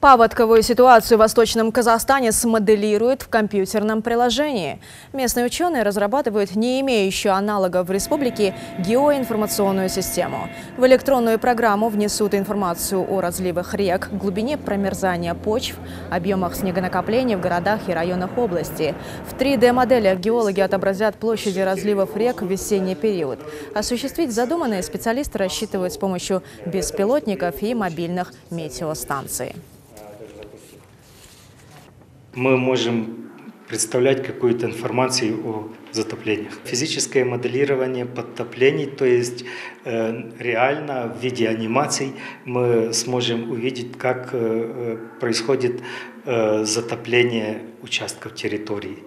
Паводковую ситуацию в Восточном Казахстане смоделируют в компьютерном приложении. Местные ученые разрабатывают не имеющую аналогов в республике геоинформационную систему. В электронную программу внесут информацию о разливах рек, глубине промерзания почв, объемах снегонакопления в городах и районах области. В 3D-моделях геологи отобразят площади разливов рек в весенний период. Осуществить задуманные специалисты рассчитывают с помощью беспилотников и мобильных метеостанций мы можем представлять какую-то информацию о затоплениях. Физическое моделирование подтоплений, то есть э, реально в виде анимаций мы сможем увидеть, как э, происходит э, затопление участков территории.